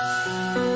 Bye.